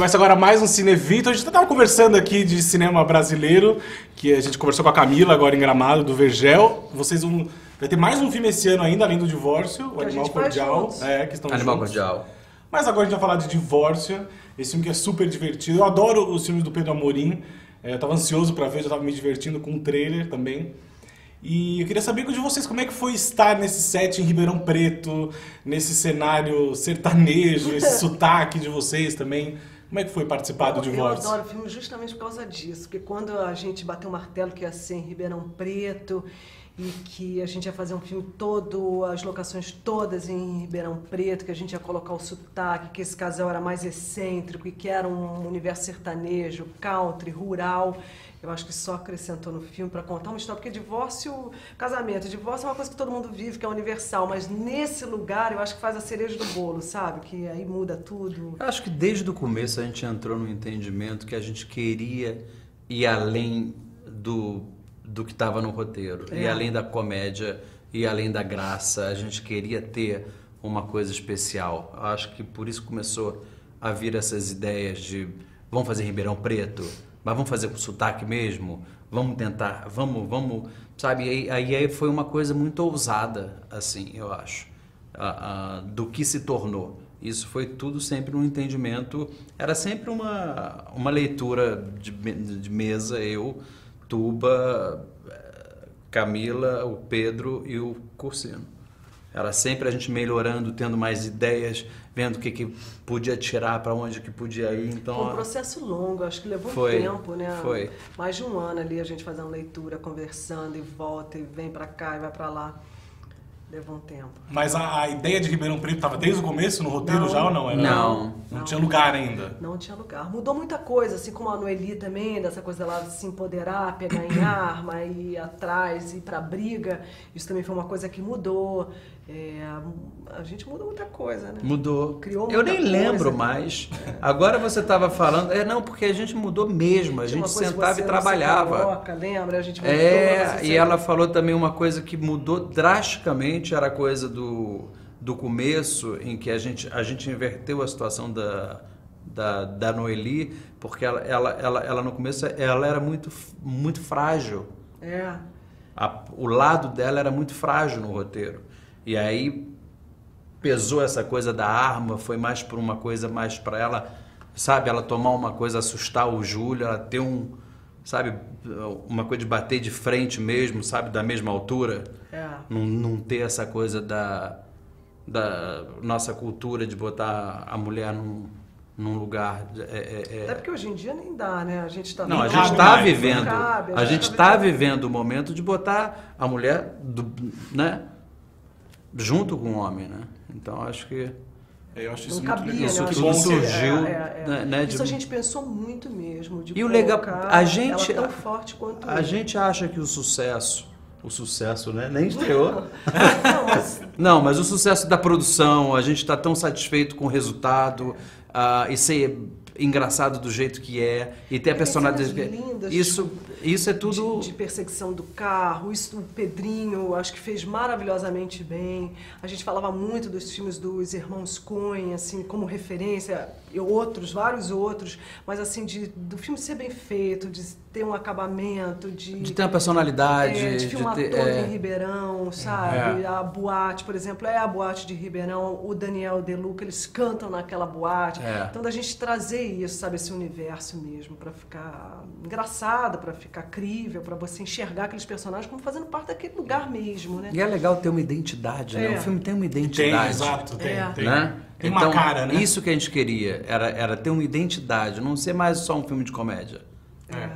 começa agora mais um Cinevito. A gente estava conversando aqui de cinema brasileiro, que a gente conversou com a Camila agora em Gramado, do Vergel. Vocês vão... Vai ter mais um filme esse ano ainda, além do Divórcio, o Que Animal Cordial. É, que estão Animal juntos. Cordial. Mas agora a gente vai falar de Divórcio, esse filme que é super divertido. Eu adoro os filmes do Pedro Amorim. É, eu tava ansioso pra ver, já tava me divertindo com o trailer também. E eu queria saber de vocês como é que foi estar nesse set em Ribeirão Preto, nesse cenário sertanejo, esse sotaque de vocês também. Como é que foi participar do Eu Divórcio? adoro filme justamente por causa disso, porque quando a gente bateu o martelo que ia ser em Ribeirão Preto e que a gente ia fazer um filme todo, as locações todas em Ribeirão Preto, que a gente ia colocar o sotaque, que esse casal era mais excêntrico e que era um universo sertanejo, country, rural. Eu acho que só acrescentou no filme para contar uma história, porque divórcio, casamento, divórcio é uma coisa que todo mundo vive, que é universal, mas nesse lugar eu acho que faz a cereja do bolo, sabe? Que aí muda tudo. Eu acho que desde o começo a gente entrou no entendimento que a gente queria ir além do, do que estava no roteiro, É. ir além da comédia, ir além da graça. A gente queria ter uma coisa especial. Eu acho que por isso começou a vir essas ideias de vamos fazer Ribeirão Preto, mas vamos fazer com sotaque mesmo, vamos tentar, vamos, vamos, sabe? E aí, aí foi uma coisa muito ousada, assim, eu acho do que se tornou. Isso foi tudo sempre um entendimento, era sempre uma, uma leitura de, de mesa, eu, Tuba, Camila, o Pedro e o Cursino. Era sempre a gente melhorando, tendo mais ideias, vendo o que, que podia tirar, para onde que podia ir. Então, Foi um processo longo, acho que levou Foi, um tempo, né? foi. Mais de um ano ali a gente fazendo leitura, conversando e volta e vem pra cá e vai pra lá. Levou um tempo. Mas a, a ideia de Ribeirão Preto estava desde o começo no roteiro Não. já ou não? Era- Não. Não tinha lugar ainda. Não tinha lugar. Mudou muita coisa, assim como a Noeli também, dessa coisa dela se empoderar, pegar em arma, ir atrás, ir pra briga. Isso também foi uma coisa que mudou. É, a gente muda muita coisa, né? Mudou. Criou Eu muita nem lembro coisa. mais. Agora você estava falando. É, não, porque a gente mudou mesmo. A gente sentava você e não trabalhava. se coloca, lembra? A gente mudou, É, e ela falou também uma coisa que mudou drasticamente, era a coisa do, do começo, em que a gente, a gente inverteu a situação da, da, da Noeli, porque ela, ela, ela, ela no começo ela era muito, muito frágil. É. A- o lado dela era muito frágil no roteiro. E aí pesou essa coisa da arma, foi mais por uma coisa mais para ela, sabe, ela tomar uma coisa, assustar o Júlio, ela ter um, sabe, uma coisa de bater de frente mesmo, sabe, da mesma altura. É. Não, não ter essa coisa da, da nossa cultura de botar a mulher num, num lugar. é- é- é- Até porque hoje em dia nem dá, né? A gente tá não, a Não gente está vivendo, não cabe, a gente tá está vivendo. vivendo o momento de botar a mulher, do, né, junto com o homem, né? Então acho que É, Eu acho Não isso muito cabia, legal. Isso né? Que tudo surgiu, É, é, é. né, né, Isso de- a gente pensou muito mesmo. De E o legal- a gente- ela tão forte quanto a ele. gente acha que o sucesso, o sucesso, né, nem estreou. Não, mas o sucesso da produção, a gente está tão satisfeito com o resultado ah, e ser engraçado do jeito que é e ter a personalidade. cenas lindas, Isso, isso é tudo. de, de perseguição do carro, isso o Pedrinho acho que fez maravilhosamente bem. A gente falava muito dos filmes dos irmãos Coen, assim, como referência, outros, vários outros, mas assim, de, do filme ser bem feito, de ter um acabamento, de. De ter uma personalidade, É, de de filmar ter- todo é. em Ribeirão, sabe? A boate, por exemplo, é a boate de Ribeirão, o Daniel Deluca, eles cantam naquela boate. É. Então, da gente trazer isso, sabe? Esse universo mesmo, pra ficar engraçado, pra ficar crível, pra você enxergar aqueles personagens como fazendo parte daquele lugar mesmo, né? E é legal ter uma identidade, né? É. O filme tem uma Tem, identidade. exato, tem. É. Tem, né? tem então, uma cara, né? Isso que a gente queria, era, era ter uma identidade, não ser mais só um filme de comédia. É.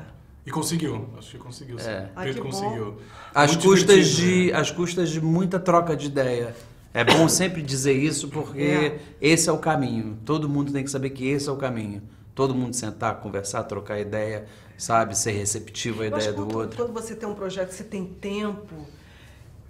E conseguiu. Acho que conseguiu. sim. É. Ai, conseguiu. Às custas, de, né? às custas de muita troca de ideia. É bom sempre dizer isso porque É. esse é o caminho. Todo mundo tem que saber que esse é o caminho. Todo mundo sentar, conversar, trocar ideia, sabe? Ser receptivo à Eu ideia do quando, outro. quando você tem um projeto, você tem tempo,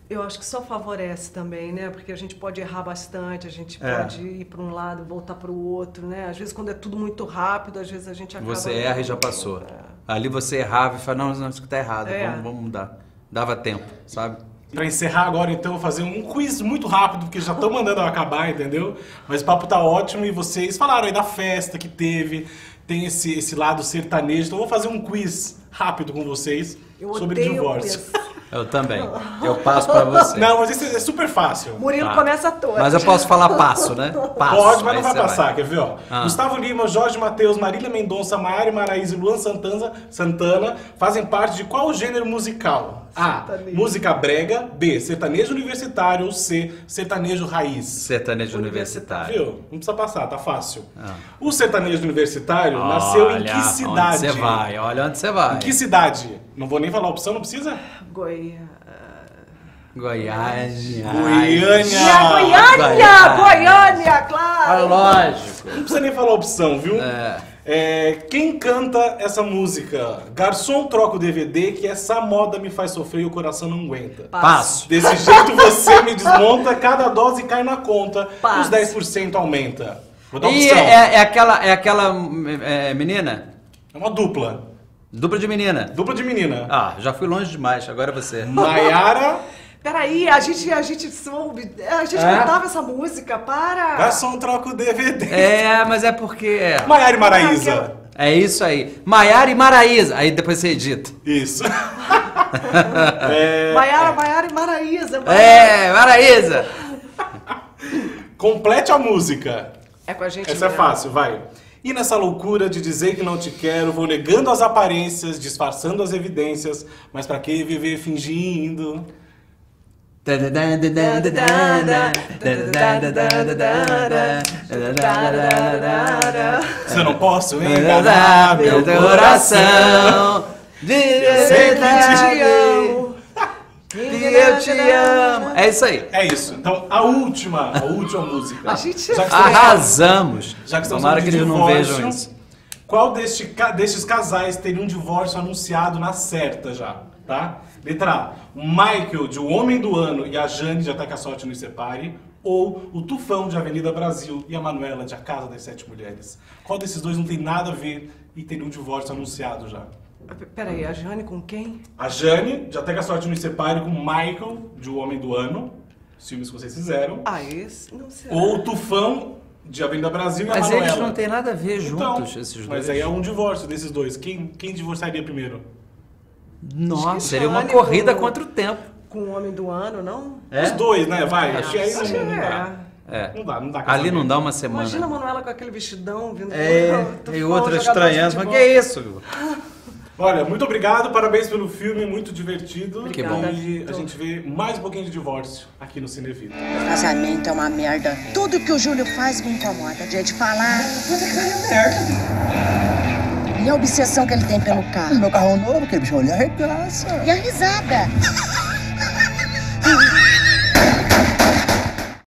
eu acho que só favorece também, né? Porque a gente pode errar bastante, a gente É. pode ir para um lado, voltar para o outro, né? Às vezes quando é tudo muito rápido, às vezes a gente acaba... Você erra e já passou. É. Ali você errava e fala, não, não, isso que tá errado, É. vamos, vamos mudar. Dava tempo, sabe? Pra encerrar agora, então, eu vou fazer um quiz muito rápido, porque já estão mandando eu acabar, entendeu? Mas o papo tá ótimo e vocês falaram aí da festa que teve, tem esse, esse lado sertanejo, então eu vou fazer um quiz rápido com vocês Eu sobre odeio divórcio. Eu também. Eu passo pra você. Não, mas isso é super fácil. Murilo Tá. começa todo. Mas eu posso falar passo, né? Passo. Pode, mas não vai passar, quer ver? Ó? Ah. Gustavo Lima, Jorge Matheus, Marília Mendonça, Maiara Maraíza e Luan Santana, Santana fazem parte de qual gênero musical? A. Sertanejo. Música brega. B. Sertanejo universitário. Ou C. Sertanejo raiz. Sertanejo universitário. Viu? Não precisa passar, tá fácil. Ah. O sertanejo universitário nasceu em Olha que cidade? Onde você vai, olha onde você vai. Em que cidade? Não vou nem falar a opção, não precisa? Goiânia. Goiás. Goiânia. Goiânia! Goiânia. Goiânia, Ah, claro! lógico. Não precisa nem falar a opção, viu? É. É, quem canta essa música? Garçom troca o DVD que essa moda me faz sofrer e o coração não aguenta. Passo. Desse jeito você me desmonta, cada dose cai na conta, Passo. os 10% aumenta. Vou dar E opção. é, é aquela, é aquela é, menina? É uma dupla. Dupla de menina. Dupla de menina. Ah, já fui longe demais, agora é você. Maiara, Peraí, a gente, a gente soube. A gente É? cantava essa música, para! garçom troca o DVD. É, mas é porque. É, Maiara e Maraíza. Aquela- é isso aí. Maiara e Maraíza. Aí depois você edita. Isso. é, Maiara, Maiara e Maraísa. Maiara. É, Maraíza. complete a música. É com a gente Essa é mesmo. fácil, vai. E nessa loucura de dizer que não te quero, vou negando as aparências, disfarçando as evidências, mas pra que viver fingindo? Se eu não posso enganar meu coração. Dizer que te amo. que eu te amo. É isso aí. É isso. Então, a última, a última música. A gente- Já que estamos- Arrasamos. Já que estamos Tomara que eles não vejam isso. Qual deste, destes casais teria um divórcio anunciado na certa já, tá? Letra A, o Michael de O Homem do Ano e a Jane de Até que a Sorte nos Separe, ou o Tufão de Avenida Brasil e a Manuela de A Casa das Sete Mulheres. Qual desses dois não tem nada a ver e teria um divórcio anunciado já? P- Peraí, a Jane com quem? A Jane de Até que a Sorte nos Separe com o Michael de O Homem do Ano, os filmes que vocês fizeram, Ah, esse? Não sei. ou o Tufão de Avenida Brasil e a Mas Manuela. eles não têm nada a ver Então, juntos, esses dois. Mas aí é um divórcio desses dois. Quem, quem divorciaria primeiro? Nossa, seria uma corrida com- contra o tempo. Com o Homem do Ano, não? Os dois, né? Vai. É. Acho que aí não, não dá. É. Não dá, não dá Ali não dá uma semana. Imagina a Manuela com aquele vestidão vindo É, do- e outra estranhando. Mas que é isso? Olha, muito obrigado, parabéns pelo filme, muito divertido. Que bom. E a gente vê mais um pouquinho de divórcio aqui no Cinevida. Casamento é uma merda. Tudo que o Júlio faz me incomoda. Dia de falar. E a obsessão que ele tem pelo carro. Meu carro novo, aquele bichão ali arregaça. E a risada.